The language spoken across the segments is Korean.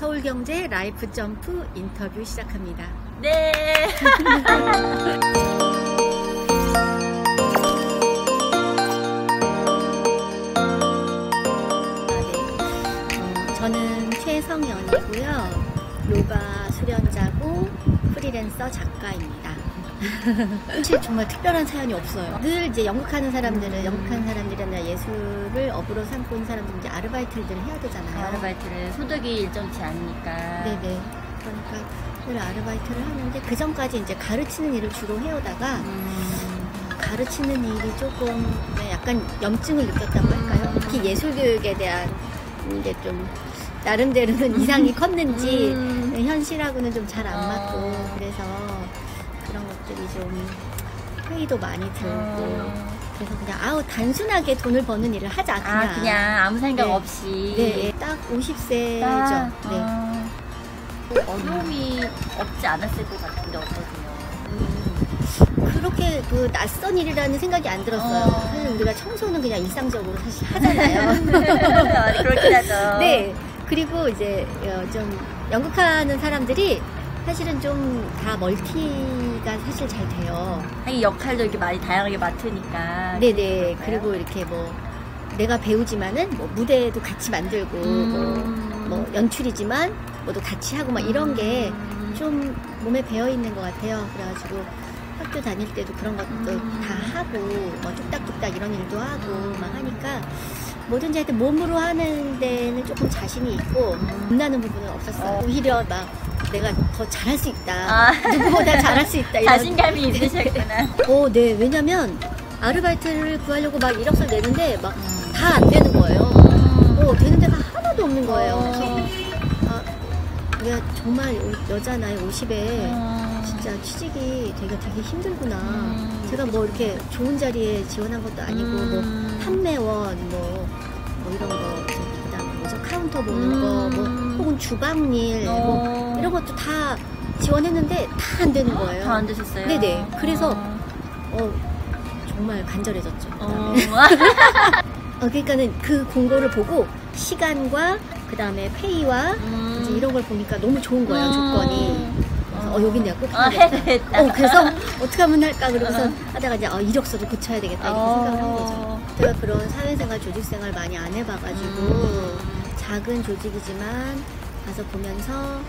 서울경제 라이프 점프 인터뷰 시작합니다. 네. 아, 네. 어, 저는 최성연이고요. 요가 수련자고 프리랜서 작가입니다. 사실 정말 특별한 사연이 없어요. 늘 이제 연극하는 사람들은 연극하는 사람들이나 예술을 업으로 삼고 있는 사람들은 이제 아르바이트를 해야 되잖아요. 아르바이트를 소득이 일정치 않으니까. 네네. 그러니까 늘 아르바이트를 하는데 그 전까지 이제 가르치는 일을 주로 해오다가 음, 가르치는 일이 조금 네, 약간 염증을 느꼈다고 할까요? 특히 예술 교육에 대한 이제 좀 나름대로는 이상이 컸는지 음. 네, 현실하고는 좀 잘안 어. 맞고 그래서 그런 것들이 좀 회의도 많이 들고 어. 그래서 그냥 아우 단순하게 돈을 버는 일을 하자 그냥 아, 그냥 아무 생각 네. 없이. 네, 딱 50세죠. 아, 네. 아. 어려움이 없지 않았을 것 같은데 어떠세요? 음, 그렇게 그 낯선 일이라는 생각이 안 들었어요. 어. 사실 우리가 청소는 그냥 일상적으로 사실 하잖아요. 아, 그렇긴 하죠. 네. 그리고 이제 어, 좀 연극하는 사람들이 사실은 좀 다 멀티가 사실 잘 돼요. 하긴 역할도 이렇게 많이 다양하게 맡으니까. 네네. 그리고 이렇게 뭐 내가 배우지만은 뭐 무대도 같이 만들고 음. 뭐, 뭐 연출이지만 뭐도 같이 하고 막 이런 게 음. 좀 몸에 배어 있는 것 같아요. 그래가지고 학교 다닐 때도 그런 것도 음. 다 하고 뭐 뚝딱뚝딱 이런 일도 하고 막 하니까 뭐든지 하여튼 몸으로 하는 데는 조금 자신이 있고 음. 겁나는 부분은 없었어요. 어. 오히려 막 내가 더 잘할 수 있다. 아. 누구보다 잘할 수 있다. 이런 자신감이 있으셨구나. 어, 네. 왜냐면 아르바이트를 구하려고 막 이력서 내는데 막 음. 다안 되는 거예요. 어, 되는 데가 하나도 없는 거예요. 어. 그래서 아, 내가 정말 여- 여자 나이 50에 음. 진짜 취직이 되게 되게 힘들구나. 음. 제가 뭐 이렇게 좋은 자리에 지원한 것도 아니고 음. 뭐 판매원 뭐, 뭐 이런 거 카운터 보는 음. 거 뭐 혹은 주방일 뭐 어. 이런 것도 다 지원했는데 다 안 되는 거예요. 다 안 되셨어요? 네네. 그래서 어. 어, 정말 간절해졌죠. 어. 어, 그러니까는 그 공고를 보고 시간과 그 다음에 페이와 음. 이제 이런 걸 보니까 너무 좋은 거예요 음. 조건이. 그래서 어 여기 내가 꼭 아, 해야겠다. 해야겠다. 어 그래서 어떻게 하면 할까 그러고서 하다가 이제 어, 이력서도 고쳐야 되겠다 이렇게 어. 생각을 한 거죠. 제가 그런 사회생활 조직생활 많이 안 해봐가지고 음. 작은 조직이지만 가서 보면서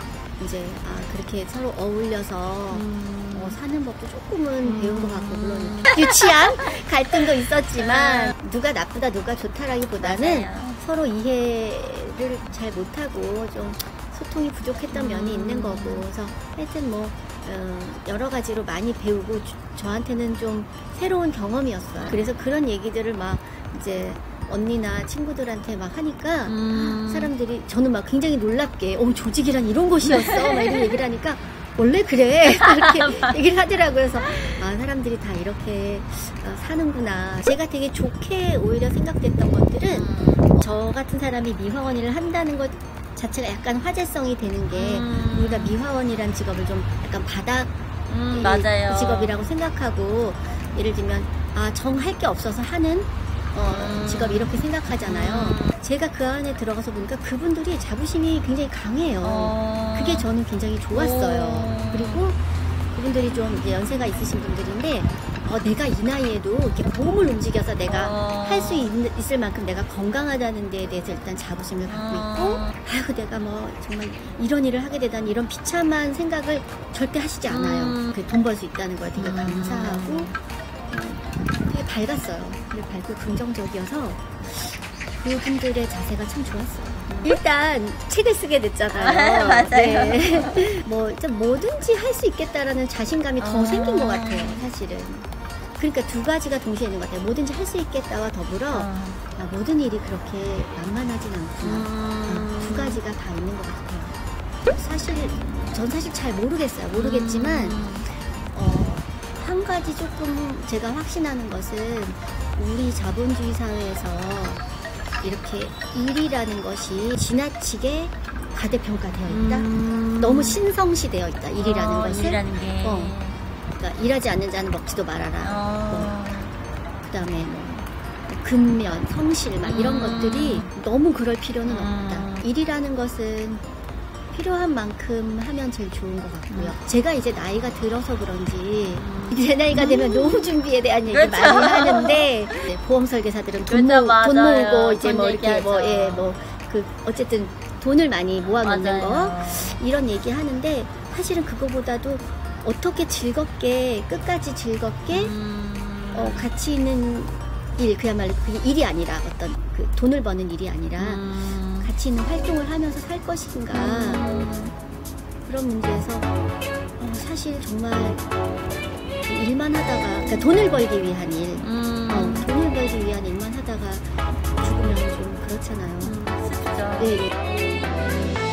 이제 아 그렇게 서로 어울려서 음. 어, 사는 법도 조금은 배운 것 같고 물론 유치한 갈등도 있었지만 누가 나쁘다 누가 좋다라기보다는 맞아요. 서로 이해를 잘 못하고 좀 소통이 부족했던 면이 음. 있는 거고 그래서 하여튼 뭐 어, 여러 가지로 많이 배우고 주- 저한테는 좀 새로운 경험이었어요. 그래서 그런 얘기들을 막 이제 언니나 친구들한테 막 하니까 음. 사람들이 저는 막 굉장히 놀랍게 어 조직이란 이런 곳이었어 막 이런 얘기를 하니까 원래 그래 이렇게 얘기를 하더라고요 그래서 아 사람들이 다 이렇게 어, 사는구나 제가 되게 좋게 오히려 생각됐던 것들은 음. 저 같은 사람이 미화원 일을 한다는 것 자체가 약간 화제성이 되는 게 음. 우리가 미화원이란 직업을 좀 약간 바닥 음, 이 맞아요. 직업이라고 생각하고 예를 들면 아 정할 게 없어서 하는 어, 음. 직업 이렇게 생각하잖아요. 제가 그 안에 들어가서 보니까 그분들이 자부심이 굉장히 강해요. 어. 그게 저는 굉장히 좋았어요. 오. 그리고 그분들이 좀 이제 연세가 있으신 분들인데 어, 내가 이 나이에도 이렇게 몸을 움직여서 내가 어. 할수 있을 만큼 내가 건강하다는 데에 대해서 일단 자부심을 갖고 있고 어. 아유 내가 뭐 정말 이런 일을 하게 되다니 이런 비참한 생각을 절대 하시지 않아요. 음. 그돈 벌 수 있다는 거에 되게 음. 감사하고 음, 밝았어요. 되게 밝고 긍정적이어서 그분들의 자세가 참 좋았어요. 일단 책을 쓰게 됐잖아요. 맞아요. 네. 뭐 뭐든지 할 수 있겠다라는 자신감이 더 어. 생긴 것 같아요. 사실은. 그러니까 두 가지가 동시에 있는 것 같아요. 뭐든지 할 수 있겠다와 더불어 어. 아, 모든 일이 그렇게 만만하진 않구나. 음. 어, 두 가지가 다 있는 것 같아요. 사실 전 사실 잘 모르겠어요. 모르겠지만 음. 어, 한 가지 조금 제가 확신하는 것은 우리 자본주의 사회에서 이렇게 일이라는 것이 지나치게 과대평가되어 있다. 음. 너무 신성시되어 있다. 일이라는 어, 것은. 일이라는 게. 어. 그러니까 일하지 않는 자는 먹지도 말아라. 어. 그다음에 뭐 근면, 성실 막 이런 음. 것들이 너무 그럴 필요는 음. 없다. 일이라는 것은 필요한 만큼 하면 제일 좋은 것 같고요. 음. 제가 이제 나이가 들어서 그런지 제 나이가 되면 노후 준비에 대한 얘기 음. 그렇죠. 많이 하는데 네, 보험 설계사들은 돈, 그렇죠, 모으, 돈. 모으고 이제 돈 뭐 이렇게 뭐. 예 뭐 그 어쨌든 돈을 많이 모아놓는 거 맞아요. 이런 얘기 하는데 사실은 그거보다도 어떻게 즐겁게 끝까지 즐겁게 음. 어, 가치 있는 일 그야말로 그게 일이 아니라 어떤 그 돈을 버는 일이 아니라 음. 가치 있는 활동을 하면서 살 것인가 음. 그런 문제에서 어, 사실 정말 그 일만 하다가 그러니까 돈을 벌기 위한 일 음. 어, 돈을 벌기 위한 일만 하다가 죽으면 좀 그렇잖아요. 음. 쉽죠. 네, 네.